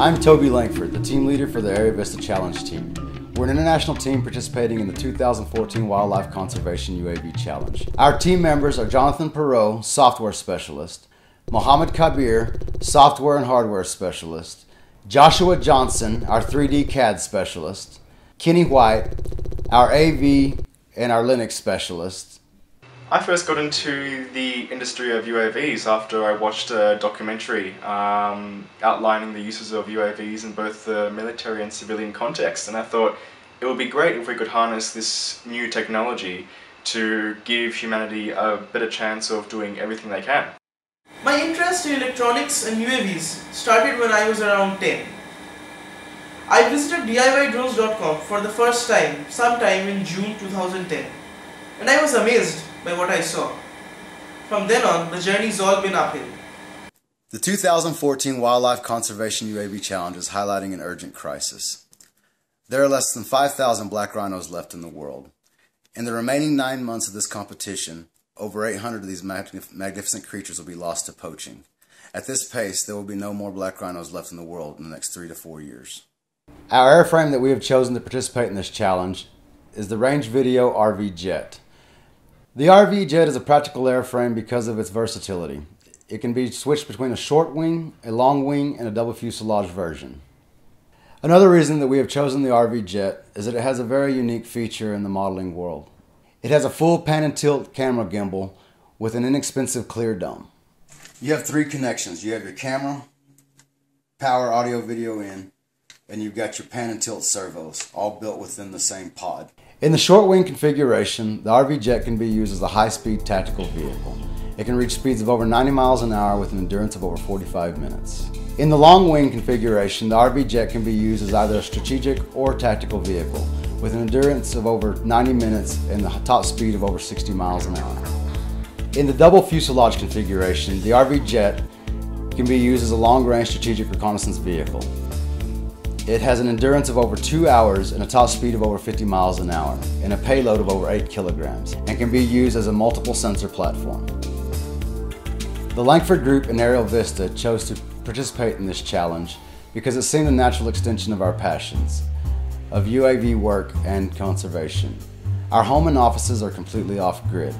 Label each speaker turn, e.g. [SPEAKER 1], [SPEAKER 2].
[SPEAKER 1] I'm Toby Lankford, the team leader for the Aerial Vista Challenge team. We're an international team participating in the 2014 Wildlife Conservation UAV Challenge. Our team members are Jonathan Perot, software specialist, Mohammed Kabir, software and hardware specialist, Joshua Johnson, our 3D CAD specialist, Kenny White, our AV and our Linux specialist,
[SPEAKER 2] I first got into the industry of UAVs after I watched a documentary um, outlining the uses of UAVs in both the military and civilian context and I thought it would be great if we could harness this new technology to give humanity a better chance of doing everything they can.
[SPEAKER 3] My interest in electronics and UAVs started when I was around 10. I visited DIYdrones.com for the first time sometime in June 2010 and I was amazed by what I saw. From then on, the journey's all been uphill.
[SPEAKER 1] The 2014 Wildlife Conservation UAV Challenge is highlighting an urgent crisis. There are less than 5,000 black rhinos left in the world. In the remaining nine months of this competition, over 800 of these magnif magnificent creatures will be lost to poaching. At this pace, there will be no more black rhinos left in the world in the next three to four years. Our airframe that we have chosen to participate in this challenge is the Range Video RV Jet. The RV Jet is a practical airframe because of its versatility. It can be switched between a short wing, a long wing, and a double fuselage version. Another reason that we have chosen the RV Jet is that it has a very unique feature in the modeling world. It has a full pan and tilt camera gimbal with an inexpensive clear dome. You have three connections. You have your camera, power, audio, video in, and you've got your pan and tilt servos, all built within the same pod. In the short wing configuration, the RV Jet can be used as a high-speed tactical vehicle. It can reach speeds of over 90 miles an hour with an endurance of over 45 minutes. In the long wing configuration, the RV Jet can be used as either a strategic or tactical vehicle with an endurance of over 90 minutes and the top speed of over 60 miles an hour. In the double fuselage configuration, the RV Jet can be used as a long-range strategic reconnaissance vehicle. It has an endurance of over two hours and a top speed of over 50 miles an hour and a payload of over 8 kilograms and can be used as a multiple sensor platform. The Lankford Group and Aerial Vista chose to participate in this challenge because it seemed a natural extension of our passions of UAV work and conservation. Our home and offices are completely off grid.